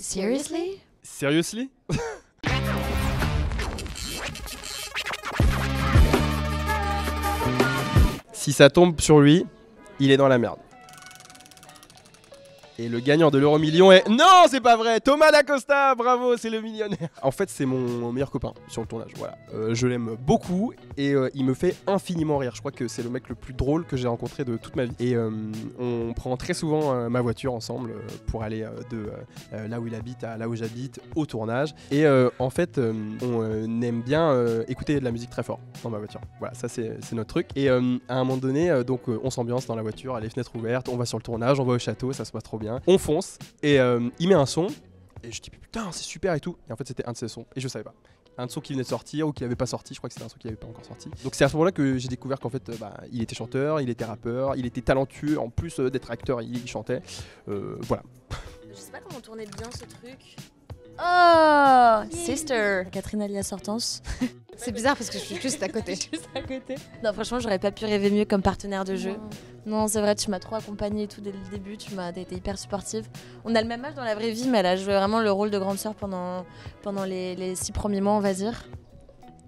Seriously? Seriously? Si ça tombe sur lui, il est dans la merde. Et le gagnant de l'euro million est. Non, c'est pas vrai Thomas Dacosta Bravo, c'est le millionnaire En fait, c'est mon meilleur copain sur le tournage. Voilà. Euh, je l'aime beaucoup et euh, il me fait infiniment rire. Je crois que c'est le mec le plus drôle que j'ai rencontré de toute ma vie. Et euh, on prend très souvent ma voiture ensemble pour aller de là où il habite à là où j'habite au tournage. Et en fait, on aime bien écouter de la musique très fort dans ma voiture. Voilà, ça c'est notre truc. Et à un moment donné, donc on s'ambiance dans la voiture, les fenêtres ouvertes, on va sur le tournage, on va au château, ça se passe trop bien. On fonce et euh, il met un son et je dis putain c'est super et tout. Et en fait c'était un de ses sons et je savais pas. Un son qui venait de sortir ou qui avait pas sorti, je crois que c'était un son qui avait pas encore sorti. Donc c'est à ce moment-là que j'ai découvert qu'en fait euh, bah, il était chanteur, il était rappeur, il était talentueux, en plus euh, d'être acteur il, chantait. Voilà. Je sais pas comment tourner bien ce truc. Oh, sister. Catherine Alias Hortense. C'est bizarre parce que je suis juste à côté. Juste à côté. Non, franchement, j'aurais pas pu rêver mieux comme partenaire de jeu. Non, c'est vrai, tu m'as trop accompagnée et tout dès le début. Tu m'as été hyper supportive. On a le même âge dans la vraie vie, mais elle a joué vraiment le rôle de grande sœur pendant, pendant les, les six premiers mois, on va dire.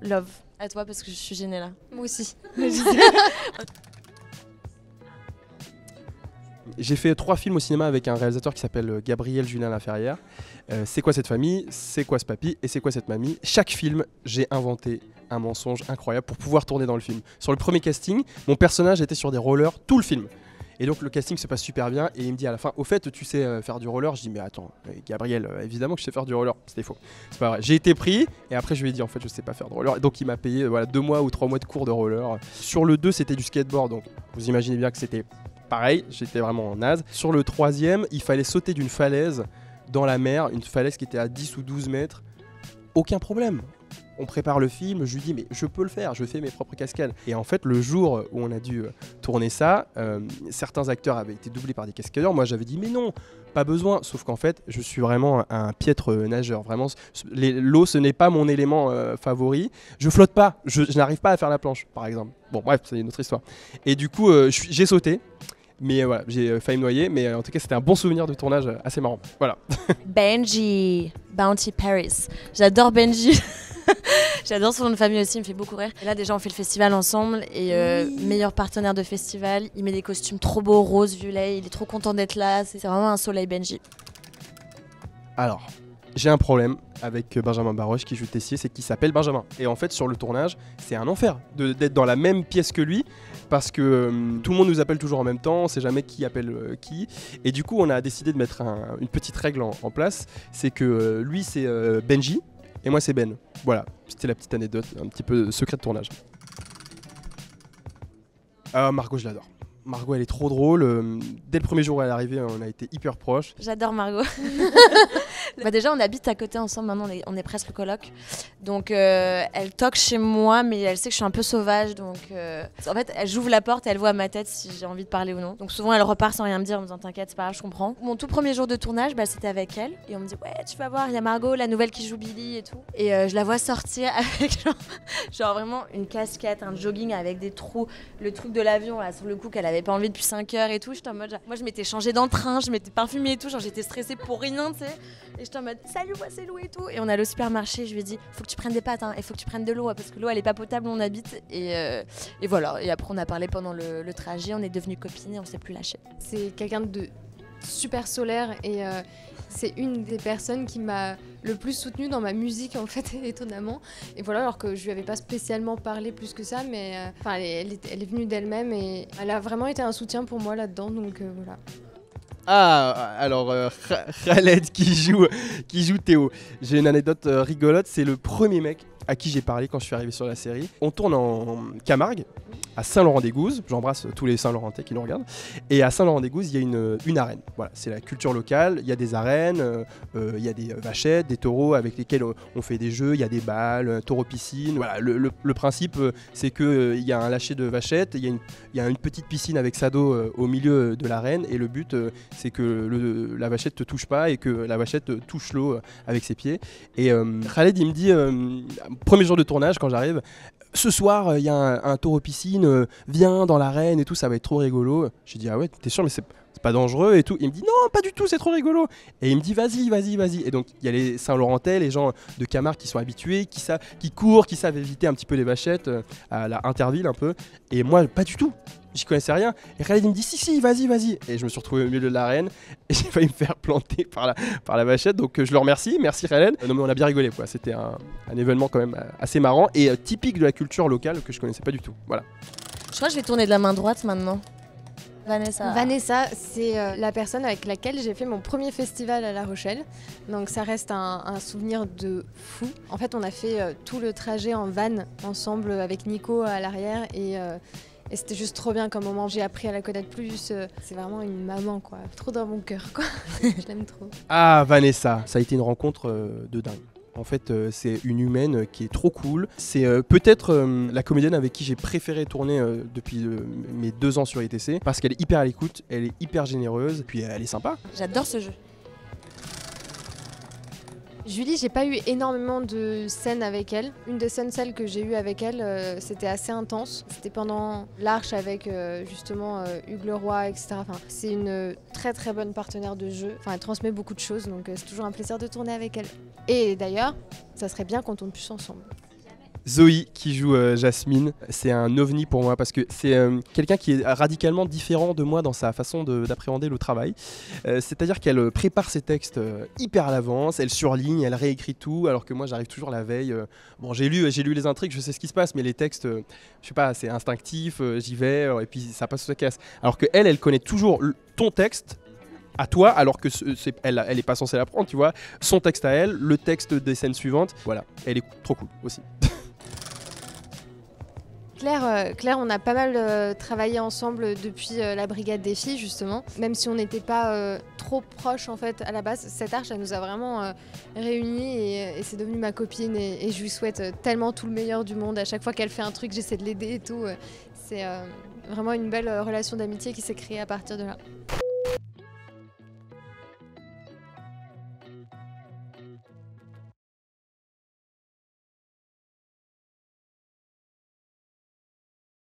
Love. À toi, parce que je suis gênée là. Moi aussi. J'ai fait trois films au cinéma avec un réalisateur qui s'appelle euh, Gabriel Julien Laferrière. Euh, c'est quoi cette famille? C'est quoi ce papy? Et c'est quoi cette mamie? Chaque film, j'ai inventé un mensonge incroyable pour pouvoir tourner dans le film. Sur le premier casting, mon personnage était sur des rollers tout le film. Et donc le casting se passe super bien et il me dit à la fin, au fait, tu sais euh, faire du roller? Je dis, mais attends, Gabriel, évidemment que je sais faire du roller. C'était faux. C'est pas vrai. J'ai été pris et après je lui ai dit, en fait, je sais pas faire de roller. Et donc il m'a payé voilà, deux mois ou trois mois de cours de roller. Sur le 2, c'était du skateboard. Donc vous imaginez bien que c'était pareil, j'étais vraiment naze. Sur le troisième, il fallait sauter d'une falaise dans la mer, une falaise qui était à 10 ou 12 mètres. Aucun problème. On prépare le film, je lui dis mais je peux le faire, je fais mes propres cascades. Et en fait le jour où on a dû euh, tourner ça, euh, certains acteurs avaient été doublés par des cascadeurs, moi j'avais dit mais non, pas besoin. Sauf qu'en fait je suis vraiment un, piètre euh, nageur, vraiment l'eau ce n'est pas mon élément favori. Je flotte pas, je, n'arrive pas à faire la planche par exemple. Bon bref c'est une autre histoire. Et du coup j'ai sauté. Mais euh, voilà, j'ai euh, failli me noyer, mais euh, en tout cas c'était un bon souvenir de tournage assez marrant. Voilà. Benji, Bounty Paris. J'adore Benji. J'adore son nom de famille aussi, il me fait beaucoup rire. Et là, déjà, on fait le festival ensemble. Et euh, meilleur partenaire de festival. Il met des costumes trop beaux, rose, violet. Il est trop content d'être là. C'est vraiment un soleil, Benji. Alors, j'ai un problème avec Benjamin Baroche qui joue Tessier, c'est qu'il s'appelle Benjamin. Et en fait, sur le tournage, c'est un enfer d'être dans la même pièce que lui parce que euh, tout le monde nous appelle toujours en même temps, on sait jamais qui appelle euh, qui. Et du coup, on a décidé de mettre un- une petite règle en, place c'est que euh, lui, c'est Benji et moi, c'est Ben. Voilà, c'était la petite anecdote, un petit peu secret de tournage. Ah, Margot, je l'adore. Margot, elle est trop drôle. euh, Dès le premier jour où elle est arrivée, on a été hyper proches. J'adore Margot. bah déjà, on habite à côté ensemble. Maintenant, on est, on est presque coloc. Donc, euh, elle toque chez moi, mais elle sait que je suis un peu sauvage. Donc, euh, en fait, elle j'ouvre la porte, elle voit ma tête si j'ai envie de parler ou non. Donc, souvent, elle repart sans rien me dire en me disant T'inquiète, c'est pas grave, je comprends. Mon tout premier jour de tournage, bah, c'était avec elle. Et on me dit Ouais, tu vas voir, il y a Margot, la nouvelle qui joue Billy et tout. Et euh, je la vois sortir avec genre, genre vraiment une casquette, un jogging avec des trous, le truc de l'avion là, sur le coup qu'elle avait pas enlevé depuis 5 heures et tout. J'étais en mode, moi je m'étais changée dans le train, je m'étais parfumée et tout, genre j'étais stressée pour rien, tu sais. Et j'étais en mode, salut, c'est Lou et tout. Et on allait au supermarché, je lui ai dit, faut que tu prennes des pâtes, hein, faut que tu prennes de l'eau, hein, parce que l'eau elle est pas potable où on habite. Et, euh, et voilà. Et après on a parlé pendant le, trajet, on est devenus copines et on s'est plus lâché. C'est quelqu'un de super solaire et euh, c'est une des personnes qui m'a le plus soutenue dans ma musique en fait étonnamment et voilà alors que je lui avais pas spécialement parlé plus que ça mais euh, elle, est- elle est, venue d'elle-même et elle a vraiment été un soutien pour moi là-dedans donc euh, voilà Ah, alors euh, Kha- Khaled qui joue, qui joue Théo. J'ai une anecdote rigolote, c'est le premier mec à qui j'ai parlé quand je suis arrivé sur la série. On tourne en Camargue, à Saint-Laurent-des-Gouzes. J'embrasse tous les Saint-Laurentais qui nous regardent. Et à Saint-Laurent-des-Gouzes, il y a une, une arène. Voilà, c'est la culture locale. Il y a des arènes, euh, euh, il y a des vachettes, des taureaux avec lesquels on, fait des jeux. Il y a des balles, taureau piscine. Le, principe, euh, c'est euh, il y a un lâcher de vachettes, il y a une, petite piscine avec sa dos euh, au milieu de l'arène. Et le but, euh, c'est que la vachette te touche pas et que la vachette euh, touche l'eau euh, avec ses pieds. Et euh, Khaled, il me dit, euh, premier jour de tournage, quand j'arrive, ce soir, il y a un, un tour aux piscines, euh, viens dans l'arène et tout, ça va être trop rigolo. J'ai dit, ah ouais, t'es sûr, mais c'est c'est pas dangereux et tout. Il me dit, non, pas du tout, c'est trop rigolo. Et il me dit, vas-y, vas-y, vas-y. Et donc, il y a les Saint-Laurentais, les gens de Camargue qui sont habitués, qui, savent, qui courent, qui savent éviter un petit peu les vachettes, euh, à la Interville un peu. Et moi, pas du tout. J'y connaissais rien. Et Khaled, il me dit, si, si, vas-y, vas-y. Et je me suis retrouvé au milieu de l'arène et j'ai failli me faire planter par la, par la vachette. Donc, euh, je le remercie. Merci Khaled. Euh, non, mais on a bien rigolé, quoi. C'était un, un événement quand même euh, assez marrant et typique de la culture locale que je connaissais pas du tout. Voilà. Je crois que je vais tourner de la main droite maintenant. Vanessa. Vanessa, c'est euh, la personne avec laquelle j'ai fait mon premier festival à La Rochelle. Donc ça reste un, un souvenir de fou. En fait, on a fait euh, tout le trajet en van ensemble avec Nico à l'arrière et, euh, et c'était juste trop bien comme moment. J'ai appris à la connaître plus. euh, c'est vraiment une maman, quoi. Trop dans mon cœur, quoi. je l'aime trop. Ah, Vanessa, ça a été une rencontre euh, de dingue. En fait, euh, c'est une humaine qui est trop cool. C'est euh, peut-être euh, la comédienne avec qui j'ai préféré tourner depuis mes deux ans sur ITC parce qu'elle est hyper à l'écoute, elle est hyper généreuse, puis elle est sympa. J'adore ce jeu. Julie, j'ai pas eu énormément de scènes avec elle. Une des scènes, celles que j'ai eues avec elle, euh, c'était assez intense. C'était pendant l'Arche avec euh, justement euh, Hugues Leroy, etc. C'est une très très bonne partenaire de jeu. Enfin, elle transmet beaucoup de choses, donc c'est toujours un plaisir de tourner avec elle. Et d'ailleurs, ça serait bien qu'on tourne plus ensemble. Zoé qui joue euh, Jasmine, c'est un ovni pour moi parce que c'est euh, quelqu'un qui est radicalement différent de moi dans sa façon de- d'appréhender le travail. Euh, C'est-à-dire qu'elle prépare ses textes hyper à l'avance, elle surligne, elle réécrit tout, alors que moi j'arrive toujours la veille. bon, j'ai lu, j'ai lu les intrigues, je sais ce qui se passe, mais les textes, je sais pas, c'est instinctif, j'y vais, et puis ça passe sa casse. Alors que elle, elle connaît toujours ton texte à toi, alors que c'est- elle, elle est pas censée l'apprendre, tu vois. Son texte à elle, le texte des scènes suivantes, voilà, elle est trop cool aussi. Claire, euh, Claire, on a pas mal euh, travaillé ensemble depuis euh, la brigade des filles justement. Même si on n'était pas trop proches en fait à la base, cette arche elle nous a vraiment réunis et, c'est devenu ma copine et, et je lui souhaite tellement tout le meilleur du monde. À chaque fois qu'elle fait un truc, j'essaie de l'aider et tout. C'est vraiment une belle relation d'amitié qui s'est créée à partir de là.